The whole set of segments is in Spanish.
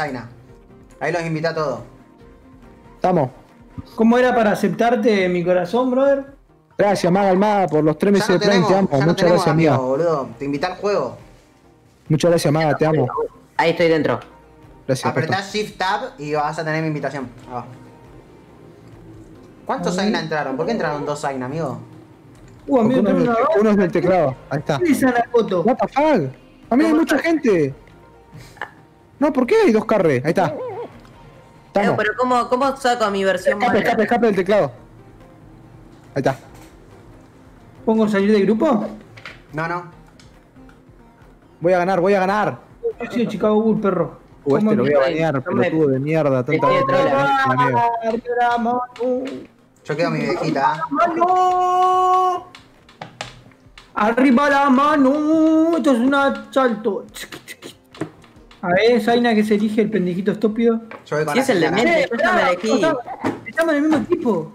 Zaina. Ahí los invité a todos. Estamos. ¿Cómo era para aceptarte mi corazón, brother? Gracias, Maga Almada, por los tres meses no de Prime, tenemos, te amo. no Muchas tenemos gracias, amigos, amiga. boludo. Te invité al juego. Muchas gracias, Maga, te amo. Ahí estoy dentro. Gracias. Apretás Shift Tab y vas a tener mi invitación. Abajo. ¿Cuántos Zaina entraron? ¿Por qué entraron dos Zaina, amigo? Uh, amigo, uno, es una uno es del teclado. Ahí está. ¿Qué foto? What the fuck? A mí hay mucha gente. No, ¿por qué hay dos carres? Ahí está. Pero ¿cómo, ¿cómo saco mi versión Escape, mala? escape, escape del teclado. Ahí está. ¿Pongo salir del grupo? No, no. Voy a ganar, voy a ganar. Yo soy de Chicago Bull, perro. Uh, este ¿Cómo lo voy a me- pelotudo de mierda. Tanta de. Yo quedo mi viejita. ¡Mano! Arriba la mano. Esto es un asalto. A ver, Zaina que se elige el pendejito estúpido. Si es el de mente, yo ya me elegí. Estamos- en el mismo equipo.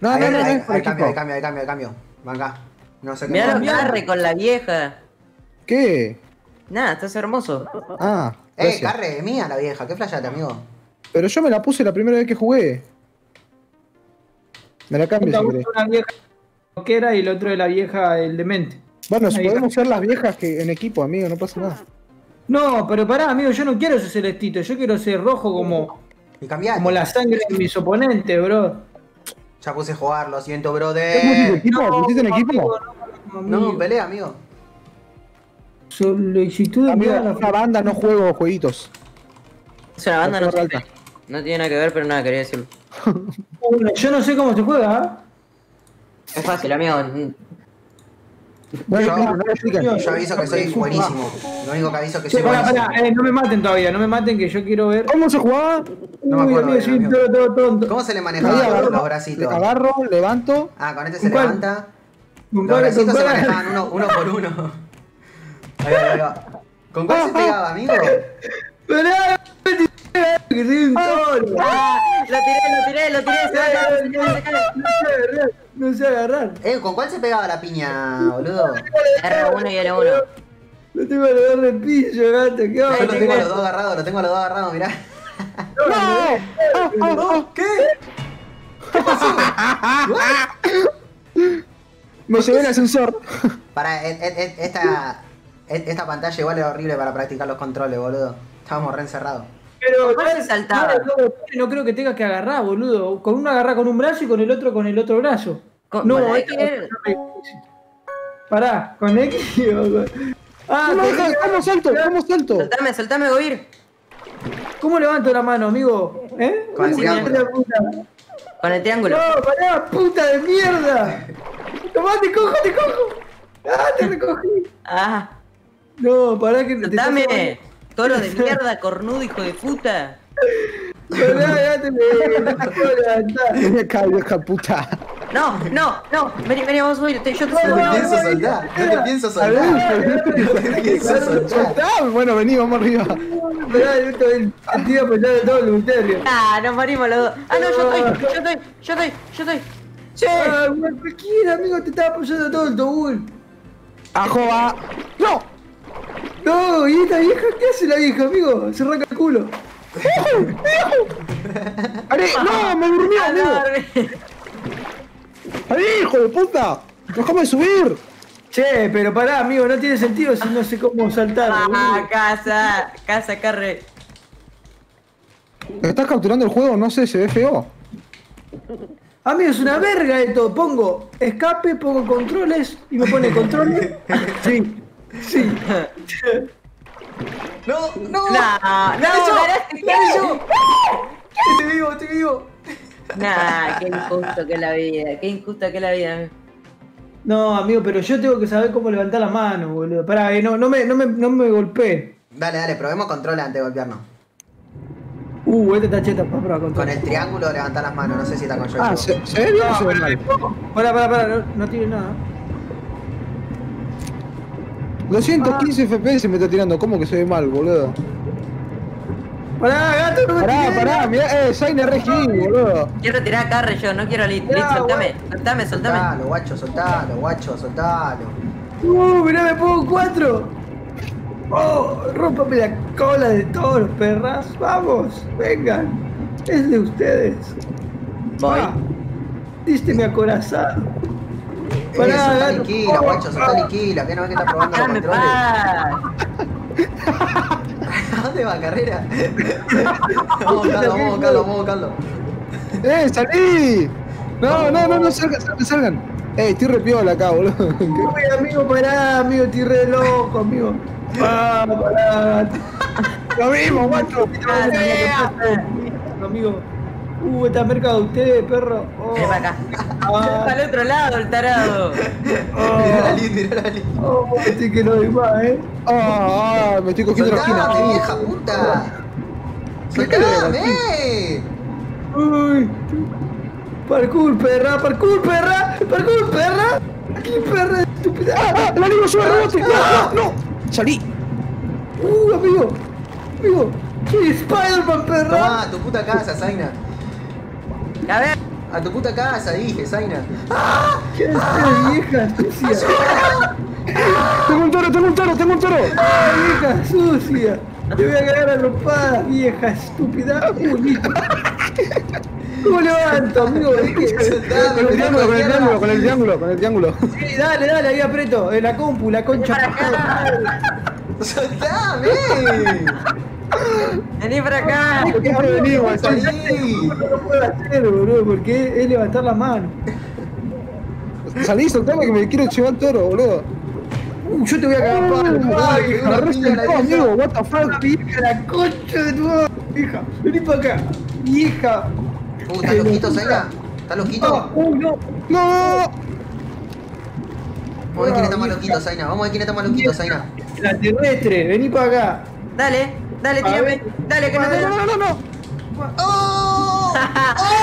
No, Ahí, no, no, ahí, no ahí cambio, equipo. cambio, ahí cambio, cambio. Venga. No sé qué. Mirá carre con la vieja. ¿Qué? Nada, estás hermoso. Ah, Eh, carre es mía la vieja. ¿Qué flayate, amigo? Pero yo me la puse la primera vez que jugué. Me la cambio si querés. Una vieja rockera y el otro de la vieja el demente. Bueno, si podemos ser las viejas que en equipo, amigo, no pasa nada. No, pero pará, amigo, yo no quiero ser celestito, yo quiero ser rojo como, Y como la sangre de mis oponentes, bro. Ya puse a jugar, lo siento, ¿Qué pusiste brother. equipo? ¿Pusiste en equipo? No, pelea, amigo. Solicitud de Amigo, la- una banda no juego jueguitos. Es una banda, no alta. No tiene nada que ver, pero nada, quería decirlo. Bueno, Yo no sé cómo se juega, ¿ah? Es fácil, amigo. Bueno, Yo- no, no. Yo aviso que soy buenísimo. Lo único que aviso es que soy buenísimo. pará, eh, no me maten todavía, no me maten que yo quiero ver. ¿Cómo se jugaba? No me Uy, acuerdo bien, amigo. todo. ¿Cómo se le manejaba los, agarro, los bracitos? agarro, levanto. Ah, con este se ¿Cuál? levanta. ¿Con Los bracitos se manejaban uno, uno por uno. Ahí va, ahí va. ¿Con cuál se pegaba, amigo? Que soy un toro. ¡Ah! Lo tiré, lo tiré, lo tiré. Se va a caer, se cae, se cae. No sé agarrar, no. Eh, ¿con cuál se pegaba la piña, boludo? R1 y L1. No tengo el agarre el pillo, gato, ¿qué Yo onda? lo tengo a los dos agarrados, lo tengo a los dos agarrados, mirá. ¿Qué? Me llevé el ascensor. Para, e- e- e- esta, esta pantalla igual es horrible para practicar los controles, boludo. Estábamos re encerrados. Pero. No, no creo que tengas que agarrar, boludo. Con uno agarra con un brazo y con el otro con el otro brazo. Con- no, esta- que- Pará, con X o con- Ah, ¿Cómo, con- deja- ¿Cómo salto? ¿Cómo salto? Soltame, soltame, Gobir. ¿Cómo levanto la mano, amigo? ¿Eh? Con el ¿Cómo triángulo. la puta? Con el triángulo. No, pará, puta de mierda. Tomá, te cojo, te cojo. Ah, te recogí. Ah, No, pará que te estás soltame. Toro de mierda, cornudo, hijo de puta. No, no, no. Vení, vení, vamos a subir. Te- Yo te No subo. te pienso soltar, no te pienso soltar. No te pienso soltar. Soltá. Bueno, vení, vamos arriba. Yo te el tío apoyado de todo el misterio. Ah, nos morimos los dos. Ah, no, yo estoy, yo estoy, yo estoy, yo estoy. Sí. Ah, cualquiera, amigo, te estaba apoyando todo el tobul. Ajo va. ¡No! No, ¿y esta vieja? ¿Qué hace la vieja, amigo? Se arranca el culo. ¡Ari! ¡No! ¡Me durmió, amigo! Agarre. ¡Ari, hijo de puta! ¡Déjame subir! Che, pero pará, amigo, no tiene sentido si no sé cómo saltar. Ah, boludo. casa, casa, carre. ¿Estás capturando el juego? No sé, se ve feo. Amigo, es una verga esto. Pongo escape, pongo controles y me pone controles. Sí, sí. No, no. No, no, ganaste, yo! Estoy vivo, estoy vivo. Nah, qué injusto que es la vida, qué injusta que es la vida. No, amigo, pero yo tengo que saber cómo levantar las manos, boludo. Pará, eh, no, no me, no me, no me golpeé. Dale, dale, probemos control antes de golpearnos. Uh, este está cheta para probar Con control. el triángulo levantar las manos, no sé si está con yo. Ah, ¿se, ¿se ve bien o se ve mal? Pará, pará, pará, no, no tiene nada. 215 FPS me está tirando. ¿Cómo que se ve mal, boludo? Pará, gato, no me Pará, tiré, pará, mirá, eh, Zayn RG, boludo. Quiero tirar a carre yo, no quiero lit. Lit, soltame, soltame, soltame. Soltalo, guacho, soltalo, guacho, soltalo. Uh, mirá, me pongo cuatro. Oh, rómpame la cola de todos los perras. Vamos, vengan. Es de ustedes. Voy. Ah, diste mi acorazado. Pará, soltá dale. liquila, guacho, soltá liquila, que no ves que está probando los Dame controles. ¿A dónde va, carrera? vamos, Carlos, vamos, Carlos, vamos, Carlos. ¡Eh, salí! No, no, no, no, salgan, salgan, salgan. Eh, estoy re piola acá, boludo. Uy, amigo, pará, amigo, estoy re loco, amigo. Ah, pará. Lo mismo, guacho. Amigo. Uh, está cerca de ustedes, perro. Oh. Ven para acá. Ah. Para el otro lado, el tarado. Tirá la línea, tirá la línea. Oh, estoy que no doy más, eh. Ah, ah, me estoy cogiendo la esquina. ¡Soltame, vieja puta! ¡Soltame! Uy. Parkour, perra, parkour, perra, parkour, perra. Aquí, perra, estúpida. ¡Ah, ah! ¡El amigo sube rebote! ¡No, no! ¡Salí! Uh, amigo, amigo. Soy Spider-Man, perra. Toma, tu puta casa, Zaina. A ver. A tu puta casa, dije, Zaina. ¿Qué haces, vieja sucia? ¡Tengo un toro, tengo un toro, tengo un toro! ¡Ah, vieja sucia! Te voy a cagar a trompadas, vieja estúpida. Listo. ¿Cómo levanto, amigo? Con el triángulo, con el triángulo, con el triángulo, con el triángulo. Sí, dale, dale, ahí aprieto. En la compu, la concha. ¡Soltame! Vení para acá. Venimos, salí. ¡Salí! No puedo hacer, boludo, porque es levantar la mano. Salí, soltame que me quiero llevar el toro, boludo. Uh, yo te voy a cagar palo. La toro, vieja. amigo, what the fuck. vieja, la concha de tu madre. Vieja, vení para acá. Vieja. Uh, ¿estás loquito, Zaina? ¿Estás Ah, loquito? uy, no. ¡No! Vamos a ver quién está más loquito, Zaina. Vamos a ver quién está más loquito, Zaina. La terrestre, vení para acá. Dale, dale, tírame. Dale, que no te No, no, no, no. ¡Oh!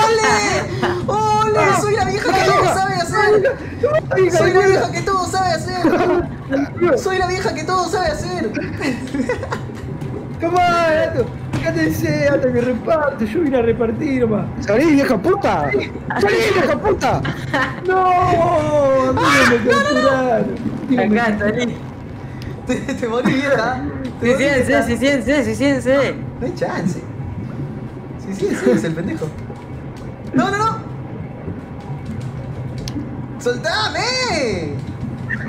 ¡Ole! ¡Ole! Soy la vieja que todo sabe hacer. Soy la vieja. que todo sabe hacer. Soy la vieja que todo sabe hacer. Toma, gato. Cátense hasta que reparte. Yo vine a repartir nomás. ¡Salí, vieja puta! ¡Salí, vieja puta! No, amigo, me capturaron. Me Acá, salí. Te, te morí, vieja. Ciense, sí, ciense. No hay chance. Sí, sí, sí, es el pendejo. ¡No, no, no! ¡Soltame!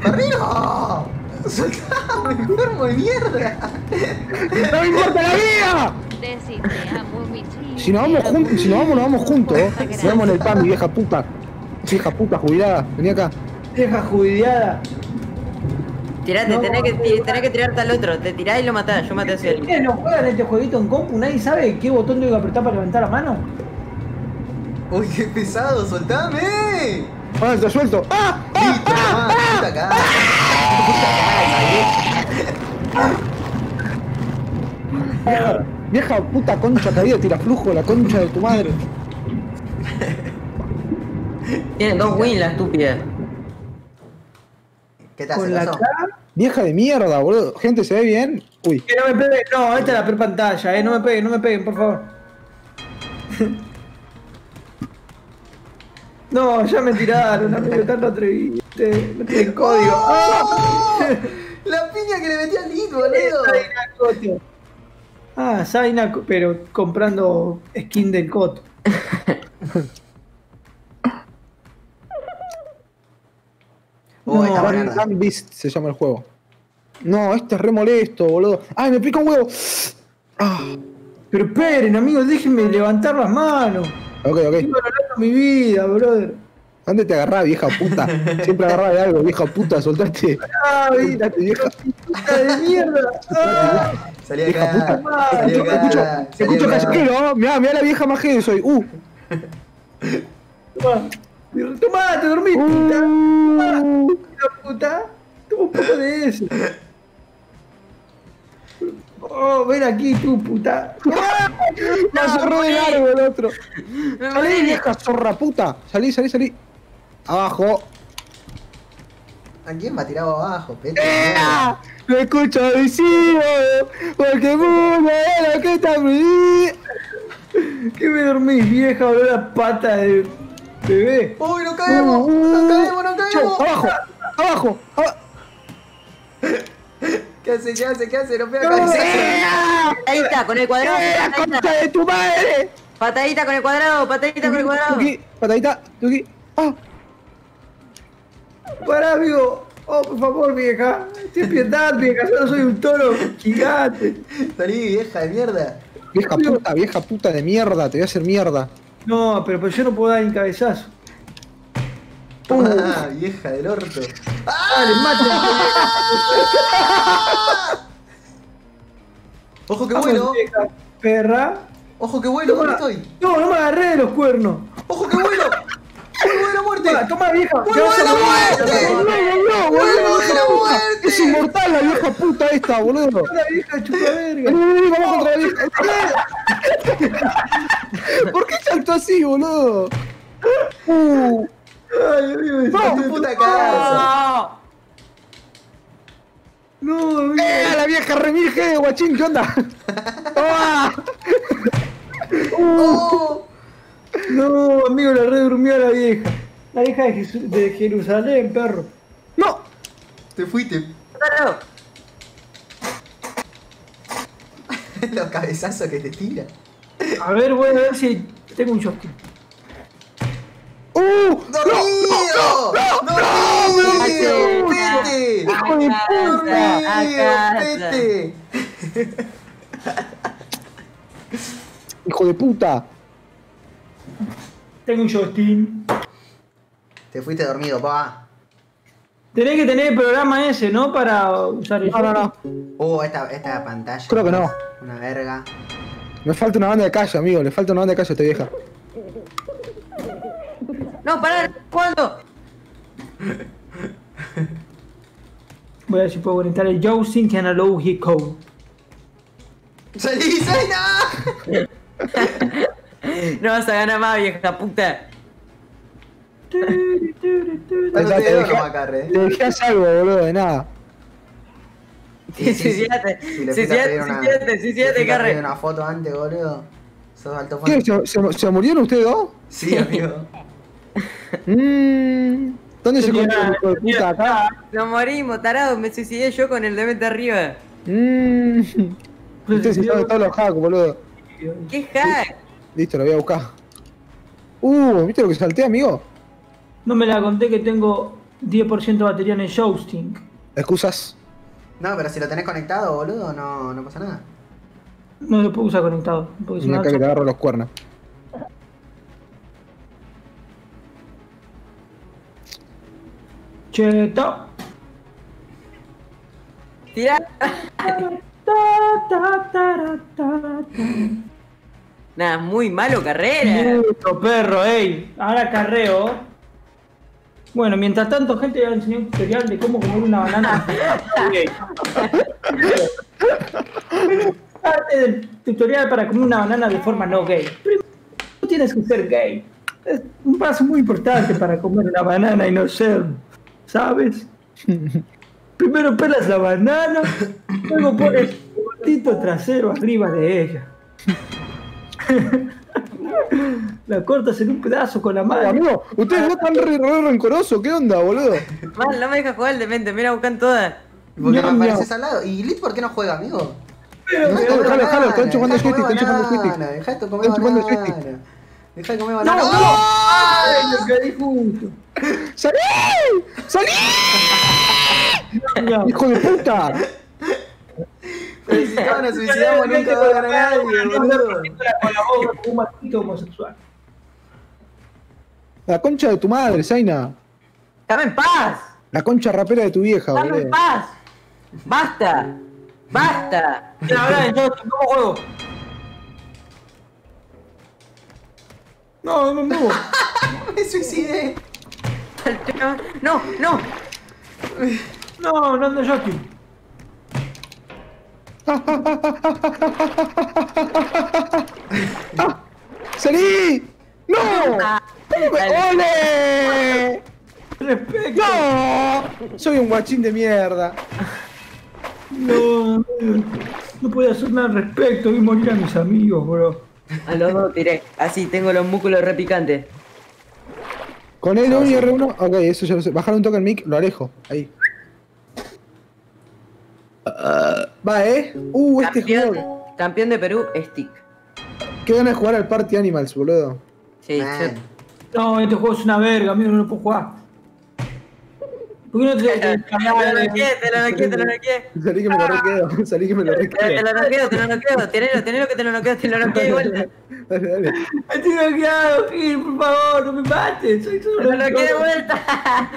¡Arriba! ¡Soltame, enfermo de mierda! ¡No me importa la vida! Si nos vamos juntos, si nos vamos, nos vamos juntos. Nos vamos en el pan, mi vieja puta. Vieja puta jubilada, vení acá. Vieja judiada. Tirate, No. tenés, que, tenés que tirarte al otro. Te tirás y lo matás. Yo maté a Ciel. ¿Ustedes no juegan este jueguito en compu? ¿Nadie sabe qué botón tengo que apretar para levantar la mano? ¡Uy, qué pesado! ¡Soltame! Ah, te suelto. ¡Ah! ¡Listo, nomás! ¡Puta casa! Vieja, vieja puta concha caída, tira flujo, la concha de tu madre. Tienen dos wins la estúpida. ¿Qué te hace, Con la. Vieja de mierda, boludo. Gente, ¿se ve bien? Uy. Que no me peguen. No, esta es la pantalla, eh. No me peguen, no me peguen, por favor. No, ya me tiraron, amigo, tanto atreviste. No tienen código. ¡Oh! La piña que le metí al lead, boludo. Ah, Zaina, pero comprando skin del Coto. Oh, esta No, mierda. Gun Beast se llama el juego. No, este es re molesto, boludo. ¡Ay, me pica un huevo! Ah, Pero esperen, amigos, déjenme levantar las manos. ok, ok. Estoy valorando mi vida, brother. ¿Dónde te agarrás, vieja puta? Siempre agarrás de algo, vieja puta, soltate. Ay, la Soltate, vieja. puta de mierda. Ah, Salí Vieja acá. puta. Salí Escucho, escucho, acá. Salí escucho acá. callejero, ¿no? Mirá, mirá la vieja más que soy. Uh. Toma, Tomá, te dormiste. Uh. La puta. Toma un poco de eso. Oh, ven aquí tú, puta. ¡Ah! Me zorró de largo el otro. Salí, vieja zorra puta. Salí, salí, salí. Abajo. ¿A quién me ha tirado abajo, pete? ¡Ah! Me escucho adhesivo, porque mundo es lo que está mi ¿Qué me dormís, vieja, olor a pata de bebé? ¡Uy, no caemos! ¡No caemos, no caemos! Abajo, abajo. aba- ¿Qué ¿Qué hace? ¿Qué hace? ¿Qué hace? No pega cabezazo. Patadita con el cuadrado. ¡Eh, la concha Patadita, de tu madre! patadita con el cuadrado. Patadita con el cuadrado. Tuki, patadita, Tuki. ¡Ah! Pará, amigo. Oh, por favor, vieja. Ten piedad, vieja. Yo soy un toro gigante. Salí, vieja de mierda. Vieja puta, vieja puta de mierda, te voy a hacer mierda. No, pero, pero yo no puedo dar ni cabezazo. Ah, vieja del orto. Dale, mate. Ojo que Vamos, vuelo. vieja perra. Ojo que vuelo. ¿Dónde estoy? No, no me agarré de los cuernos. Ojo que vuelo. ¡Vuelvo de la muerte! Toma, toma, vieja. ¡Vuelvo te vas de a la muerte! No, no, no, ¡Vuelvo boludo. de la muerte! Es inmortal la vieja puta esta, boludo. La vieja chupa verga. Vamos contra la vieja. ¿Por qué saltó así, boludo? Uh, Ay, ¡A tu puta casa! No, amigo. ¡Eh, la vieja remirge, guachín! ¿Qué onda? ¡Ah! ¡Oh! No, amigo, la red durmió a la vieja. La vieja de, Jesu- de Jerusalén, perro. ¡No! Te fuiste. Cuadrado. Los cabezazos que te tira. A ver, voy a ver si tengo un joystick. ¡Uh! ¡Dormido! ¡Dormido! ¡Vete! ¡Hijo de puta! ¡Vete! ¡Hijo de puta! Tengo un joystick. Te fuiste dormido, pa. Tenés que tener el programa ese, ¿no? Para usar el No, no, no. Oh, esta, esta pantalla. Creo que no. Una verga. Me falta una banda de callo, amigo. Le falta una banda de callo a esta vieja. No, pará, ¿cuándo? Voy a ver si puedo conectar el joystick and allow he code. ¡Salí, Zaina! No vas a ganar más, vieja puta. Dale, Te dejé-. Te dejé a salvo, boludo, de nada. Sí, sí, sí. Fuiste a pedir Carre. una foto antes, boludo. Sos alto ¿Qué? fan. ¿Se, se, se murieron ustedes dos? Sí, amigo. Mmm. ¿Dónde se encuentra el hijo de puta acá? Nos morimos, tarado, me suicidé yo con el demente arriba. Mmm. Ustedes se saben todos los hacks, boludo. ¿Qué hack? Listo, lo voy a buscar. Uh, ¿viste lo que salté, amigo? No me la conté que tengo 10% de batería en el joystick. Excusas. No, pero si lo tenés conectado, boludo, no, no pasa nada. No lo puedo usar conectado. Porque Mira acá que te agarro los cuernos. Cheto. Tira. Nada, muy malo carrera. Perro, ey. Ahora carreo. Bueno, mientras tanto, gente, voy a enseñar un tutorial de cómo comer una banana. Gay. Parte del tutorial para comer una banana de forma no gay. Primero, tú tienes que ser gay. Es un paso muy importante para comer una banana y no ser, ¿sabes? Primero pelas la banana, luego pones un trasero arriba de ella. La cortas en un pedazo con la mano. amigo, ustedes no están re, re rencorosos. ¿Qué onda, boludo? Mal, no me deja jugar el demente, mira, buscan todas. ¿Y por qué No, me no. apareces al lado? ¿Y Lit por qué no juega, amigo? Pero, No, pero- dejalo, están chupando joystick, comer están chupando banana, joystick. Dejá de comer banana. Dejá de comer ¡No, banana. no! ¡Ay, lo que di justo! ¡Salí! ¡Salí! No. ¡Hijo de puta! Pero si todos nos suicidamos nunca va a ganar nadie, boludo. Con la como un maldito homosexual. La concha de tu madre, Zaina. ¡Dame en paz! La concha rapera de tu vieja, ¡Dame en boludo. paz! ¡Basta! ¡Basta! Mira, ahora yo, ¿cómo juego? No, no me muevo. Me suicidé. ¡No, no! No, no ando yo ¡Salí! ¡No! Ah, ¡Ole! Respeto. ¡No! Soy un guachín de mierda. No, no puedo hacer nada al respecto. Vi morir a mis amigos, bro. A los dos tiré. Así, tengo los músculos repicantes. Con L1 y R1. Ok, eso ya lo sé. Bajar un toque el mic, lo alejo. Ahí. Va, eh. Uh, este Campeón, juego. campeón de Perú, Stick. Qué ganas de jugar al Party Animals, boludo. Sí, yo- No, este juego es una verga, amigo, no lo puedo jugar. ¿Por qué no te Te lo noqueé, te lo noqueé, te lo noqueé. Salí que me lo requedo. Salí que me lo Te te lo noqueo, te lo noqueo. Tenelo, tenelo que te lo noqueo, te lo noqueo igual. Dale, dale. Estoy bloqueado, Gil, por favor, no me mates. Soy Te solo lo noqueo de vuelta.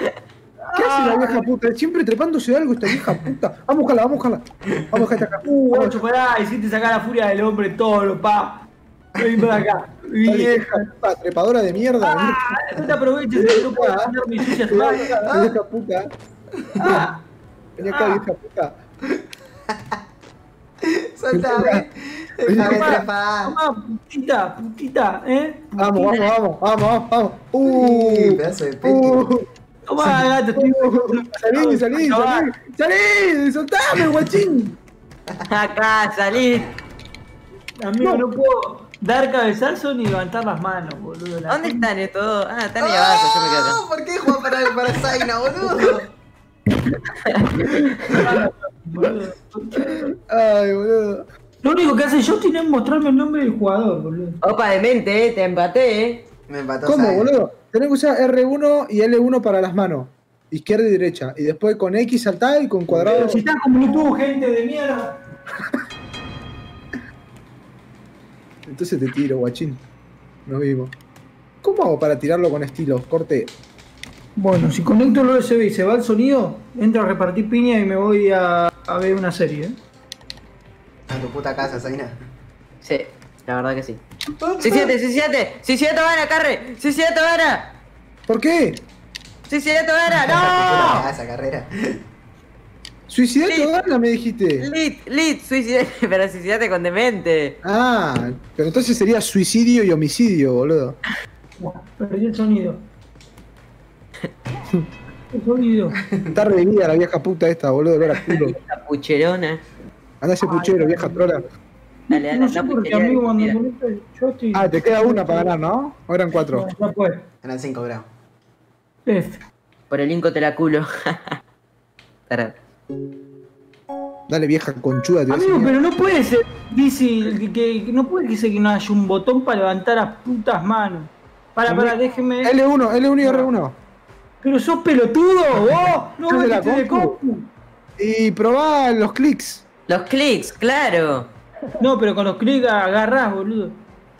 ¿Qué hace la vieja puta? Siempre trepándose de algo esta vieja puta. Vamos a buscarla, vamos a buscarla. Vamos a buscar esta acá. Uh, Vamos, guacho, pará, hiciste sacar la furia del hombre todo, pa. Ven para acá. Vieja. puta, trepadora de mierda. Ah, no te aproveches grupo para mis sucias manos. Vieja vieja puta. Ah, Vení acá, vieja puta. Soltame. Déjame trepar. putita, putita, ¿eh? Vamos, vamos, vamos, vamos, vamos, vamos. Uh, pedazo de peti. Tomá, gato, Salí, salí, salí. Salí, soltame, guachín. Acá, salí. Amigo, no puedo dar cabezazo ni levantar las manos, boludo. La ¿Dónde están estos dos? Ah, están ahí abajo, yo me quedo acá. Oh, ¿Por qué juega para, para Zaina, boludo? boludo. Ay, boludo. Lo único que hace Justin es mostrarme el nombre del jugador, boludo. Opa de mente, eh, te empaté, eh. Me empató ¿Cómo, boludo? Tenés que usar R1 y L1 para las manos. Izquierda y derecha. Y después con X saltar y con cuadrado. Pero si estás como YouTube, gente de mierda. Entonces te tiro, guachín. Nos vimos. ¿Cómo hago para tirarlo con estilo? Corte. Bueno, si conecto el USB y se va el sonido, entro a repartir piña y me voy a, a ver una serie, ¿eh? A tu puta casa, Zaina. Sí, la verdad que sí. Sí, siete, sí, siete. Sí, siete, vara, carre. Sí, siete, vara. ¿Por qué? Sí, siete, vara. ¡No! casa, carrera. Suicidate o gana, me dijiste. Lit, lit, suicide, pero suicidate con demente. Ah, pero entonces sería suicidio y homicidio, boludo. Perdí el sonido. El sonido. Está revivida la vieja puta esta, boludo, olor a culo. La pucherona. Anda ese puchero, vieja trola. Dale, dale, no sé por qué, amigo, cuando yo estoy... Ah, te queda una para ganar, ¿no? O eran cuatro. No, ya fue. Eran 5 grados. F. Por el inco te la culo. Dale, vieja conchuda, te Amigo, pero no puede ser, dice, que, que- no puede que ser que no haya un botón para levantar las putas manos. Para, para, déjeme. L1, L1 y R1. Pero sos pelotudo, vos. No, ¿Sos de la compu. Y probá los clics. Los clics, claro. No, pero con los clics agarrás, boludo.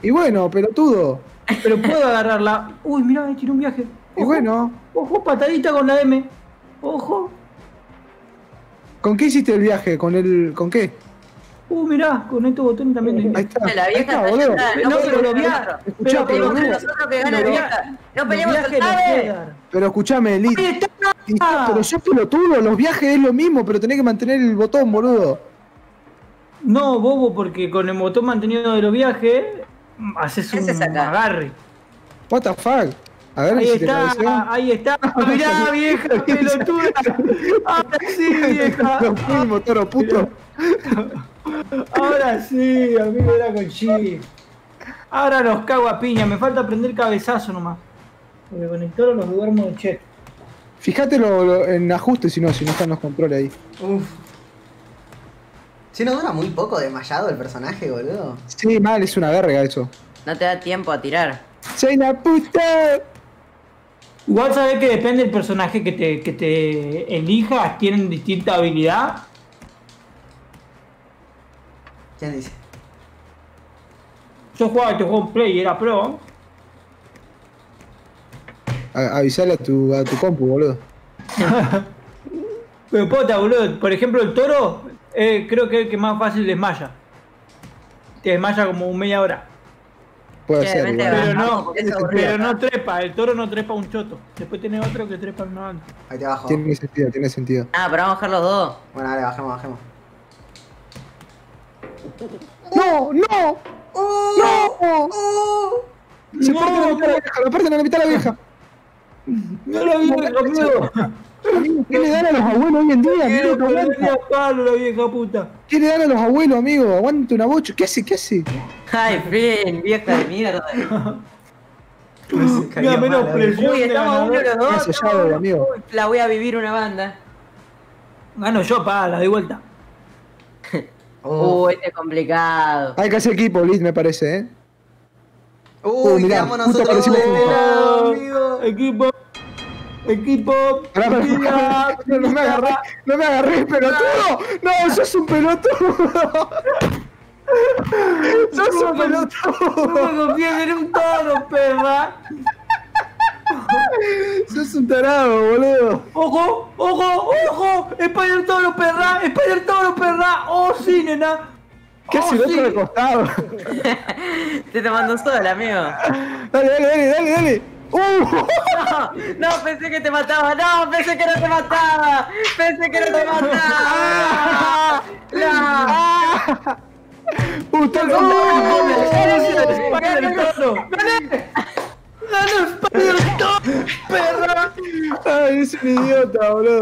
Y bueno, pelotudo. Pero puedo agarrarla. Uy, mirá, ahí tiene un viaje. Y bueno, Ojo, patadita con la M. Ojo. ¿con qué hiciste el viaje? ¿Con el. ¿Con qué? Uh, mirá, con estos botones también. Ahí está. La Ahí vieja está, está yendo. No, pero nosotros. viajes. Escuchá, Pero pero los boludo. viajes- Nosotros que gana No peleemos el dar. Pero escuchame. Ahí. Y- Pero sos pelotudo, los viajes es lo mismo, pero tenés que mantener el botón, boludo. No, bobo, porque con el botón mantenido de los viajes haces ¿Qué un agarre. What the fuck? A ver Ahí si te está, pareció. ahí está. Mirá, vieja pelotuda. Ahora sí, vieja. Los fuimos, toro puto. Ahora sí, amigo, era con G. Ahora los cago a piña. Me falta aprender cabezazo nomás. Porque con el toro los duermo de chet. Fíjate lo- lo- en ajuste si no, si no están los controles ahí. Uf. Si no dura muy poco desmayado el personaje, boludo. Sí, mal, es una verga eso. No te da tiempo a tirar. ¡Soy una puta! Igual sabés que depende del personaje que te, que te elijas, tienen distinta habilidad. ¿Quién dice? Yo jugaba este juego en Play y era pro. A- avisale a tu, a tu compu, boludo. Pero pota, boludo. Por ejemplo, el toro, eh, creo que es el que más fácil desmaya. Te desmaya como media hora. Puede Sí, ser. igual. Pero no, no, pero no trepa, el toro no trepa un choto. Después tiene otro que trepa una banda. Ahí te bajo. Tiene sentido, tiene sentido. Ah, pero vamos a bajar los dos. Bueno, dale, bajemos, bajemos. ¡No! ¡No! ¡No! Se No, parten a la mitad la vieja, lo parten a la mitad la vieja. No lo vi, amigo. ¿Qué le dan a los abuelos hoy en día, la vieja puta. ¿Qué le dan a los abuelos, amigo? Aguanta una bocha. ¿Qué hace? ¿Qué hace? Ay, fin, vieja de mierda. Mira, menos presión Uy, de estamos uno ganador. los dos. Amigo. La voy a vivir una banda. Gano yo, pa, la de vuelta. Uh, este es complicado. Hay que hacer equipo, Liz, me parece, ¿eh? Uy, Uh, mirá, quedamos nosotros de amigo. Equipo. Equipo. No, no me agarré, no me agarré, pelotudo. No, sos un pelotudo. sos un No pelotudo. me confíes en un toro, perra. Sos un tarado, boludo. Ojo, ojo, ojo. Spider Toro, perra. Spider Toro, perra. Oh, sí, nena. ¿Qué Oh, hace el sí. otro de costado? Te tomando sola, amigo. Dale, dale, dale, dale, dale. Uh, No, no, pensé que te mataba. No, pensé que no te mataba. Pensé que no te mataba. No. uh, está ¡Oh! uh. ¡Spider Toro! ¡Gané! ¡Gané Spider Toro, perra! Ay, es un idiota, boludo.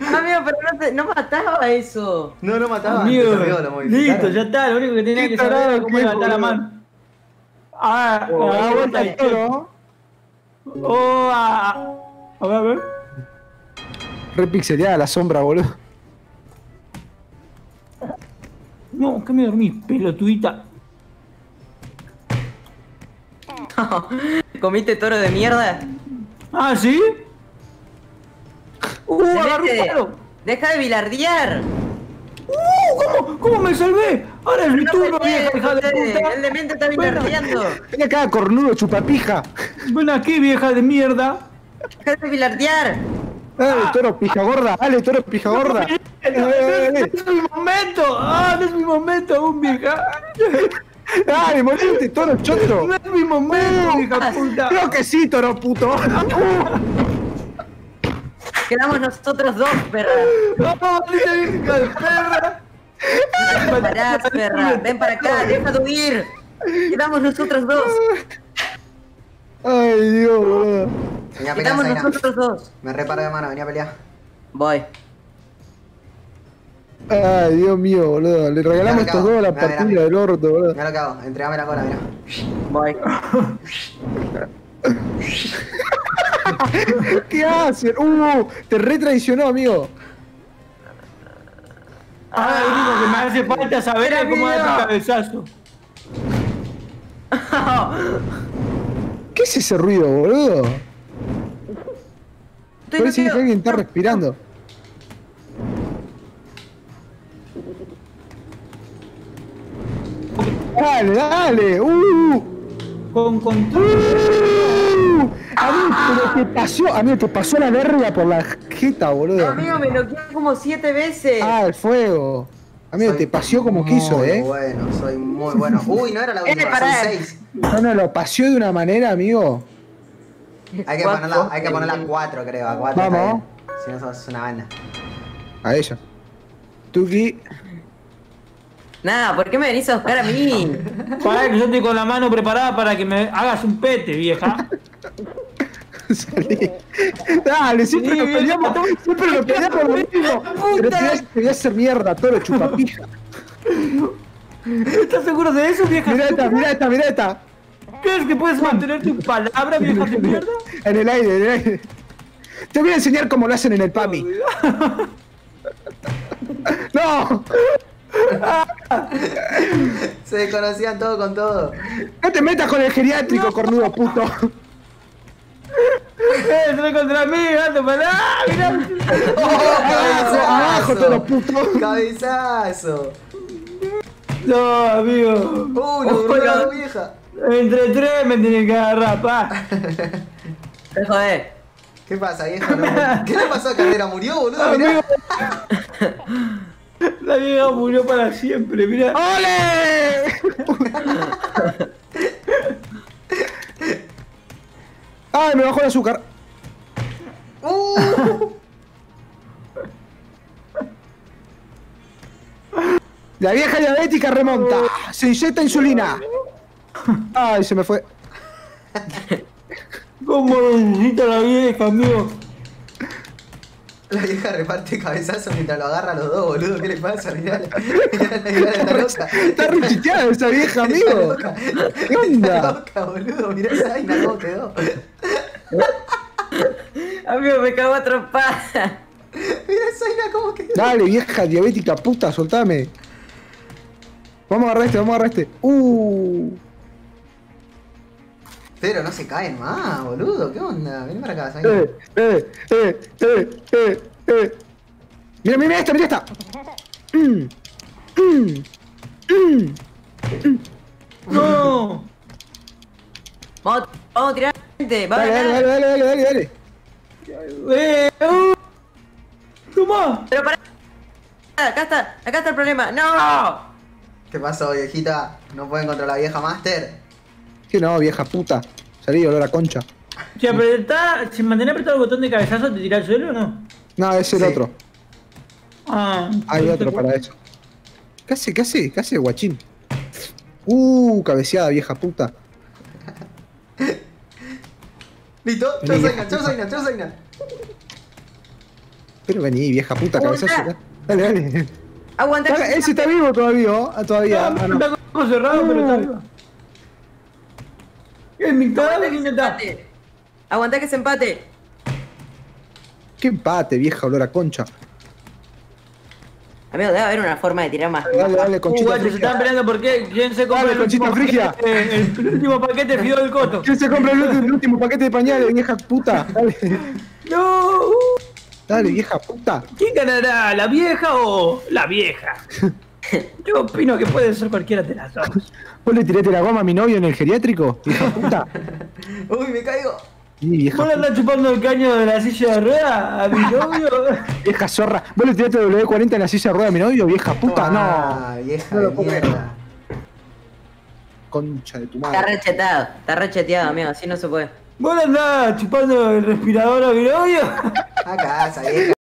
Amigo, pero no, te, no mataba eso. No, no mataba. Amigo, antes, amigo, lo modificaron. listo, ya está. Lo único que tenía que saber era cómo la boludo. mano. Ah, Oh, ah, da vuelta vuelta el toro. Oh, ah. A ver, a ver. Re pixeleada la sombra, boludo. No, que me dormí, pelotudita. ¿Comiste toro de mierda? Ah, ¿sí? Uh, agarró un palo. Deja de bilardear. Uh, ¿cómo, ¿cómo me salvé? Ahora es mi No turno, vieja hija de puta. El demente está bilardeando. Ven acá, cornudo, chupapija. Ven aquí, vieja de mierda. Deja de bilardear. Dale, toro, pija gorda. Dale, toro, pija gorda. Es mi momento. Ah, no es mi momento aún, vieja. Dale, moriste, toro, choto. No es mi momento, vieja puta. Creo que sí, toro puto. Quedamos nosotros dos, perra. Vieja de perra. Pará, perra. Ven para acá, deja de huir. Quedamos nosotros dos. Ay, Dios, boludo. Venía a pelear, Quedamos Zaina. nosotros dos. Me reparo de mano, venía a pelear. Voy. Ay, Dios mío, boludo. Le regalamos estos dos a la mira, mira. partida del orto, boludo. Mira lo que hago, entregame la cola, mira. Voy. ¿Qué hacen? Uh, te retraicionó, amigo. Ahora lo único que me hace falta saber es cómo dar el cabezazo. ¿Qué es ese ruido, boludo? Estoy Parece que alguien está respirando. Dale, dale. Uh, Con control. Uh. Amigo, pero te pasó, amigo, te pasó la verga por la jeta, boludo. Amigo, me noqueó como siete veces. Ah, el fuego. Amigo, Soy te paseó como quiso, muy eh. bueno, soy muy bueno. Uy, no era la última, son seis. No, no, lo paseó de una manera, amigo. Hay que ponerla, hay que ponerla a cuatro, creo, a cuatro. Vamos. Si no sos una banda. A ella. Tuki. Nada, ¿por qué me venís a buscar a mí? Para que yo estoy con la mano preparada para que me hagas un pete, vieja. Salí. Dale, siempre Sí, nos peleamos, vieja. siempre nos peleamos lo mismo. Pero te voy a- te voy a hacer mierda, toro chupapija. ¿Estás seguro de eso, vieja? Mirá esta, mirá esta, mirá esta. ¿Crees que puedes mantener tu palabra, vieja de mierda? En el aire, en el aire. Te voy a enseñar cómo lo hacen en el PAMI. ¡No! Se desconocían todo con todo. ¡No te metas con el geriátrico, cornudo puto! ¡Eh, estoy contra mí, gato! ¡Pará! ¡Mirá! ¡Abajo, abajo, toro puto! ¡Cabezazo! No, amigo. ¡Uh, lo durmió la vieja! Entre tres me tienen que agarrar, pa. Te jodé. ¿Qué pasa, vieja? No- ¿Qué le pasó a Carrera? ¿Murió, boludo? Mirá. La vieja murió para siempre, mirá. ¡Ole! ¡Ay, me bajó el azúcar! ¡Uh! La vieja diabética remonta. Se inyecta insulina. Ay, se me fue. ¿Cómo lo necesita la vieja, amigo? La vieja reparte cabezazos mientras lo agarra a los dos, boludo. ¿Qué le pasa? Mirá, mirá, mirá, está loca. Está rechicheada esa vieja, amigo. Está loca. ¿Qué Está onda? loca, boludo. Mirá esa vaina cómo quedó. Amigo, me cago a trompar. Mirá esa vaina cómo quedó. Dale, vieja diabética puta, soltame. Vamos a agarrar este, vamos a agarrar este. Uh. Pero no se caen más, boludo. ¿Qué onda? Vení para acá, Zaina. Eh, eh, eh, eh, eh, eh. Mira, mira esta, mira esta. Mm, mm, mm. ¡No! Vamos, vamos a tirar gente. Va a Dale, dale, ganar. dale, dale, dale, dale. ¡Eh! ¡Uh! ¡Toma! Pero pará. Acá está, acá está el problema. ¡No! ¿Qué pasó, viejita? ¿No pueden contra la vieja Master? Que no, vieja puta. Salí olor a concha. Si apretá, si mantenés apretado el botón de cabezazo, ¿te tirás al suelo o no? No, es el Sí. otro. Ah, Hay otro para eso. ¿Qué hace? ¿Qué hace? ¿Qué hace, guachín? Uh, cabeceada, vieja puta. ¿Listo? Chau, Vieja Zaina, chau, Zaina, chau, Zaina. Pero vení, vieja puta, cabezazo. Dale, dale. Aguanta. Ese está vivo todavía, ¿oh? Ah, todavía. Ah, Ah, no. Está ojo cerrado, pero está vivo. ¿Es mi Aguanta que ¿Quién se está? empate. Aguanta que se empate. Qué empate, vieja olor a concha. Amigo, debe haber una forma de tirar más. Dale, dale, conchita se están frigia. peleando porque quién se compra Dale, el último frigia. paquete, el, el último paquete del Coto. ¿Quién se compra el último, el último paquete de pañales, vieja puta? Dale, ¡No! dale, vieja puta. ¿Quién ganará, la vieja o la vieja? Yo opino que puede ser cualquiera de las dos. ¿Vos le tiraste la goma a mi novio en el geriátrico? Vieja puta. Uy, me caigo. ¿Vos andás chupando el caño de la silla de rueda a mi novio? Vieja zorra. ¿Vos le tiraste W40 en la silla de rueda a mi novio, vieja puta? No. Ah, vieja No de lo puedo creer. mierda. Concha de tu Está madre. recheteado, está recheteado, amigo, así no se puede. ¿Vos le andás chupando el respirador a mi novio? A casa, vieja.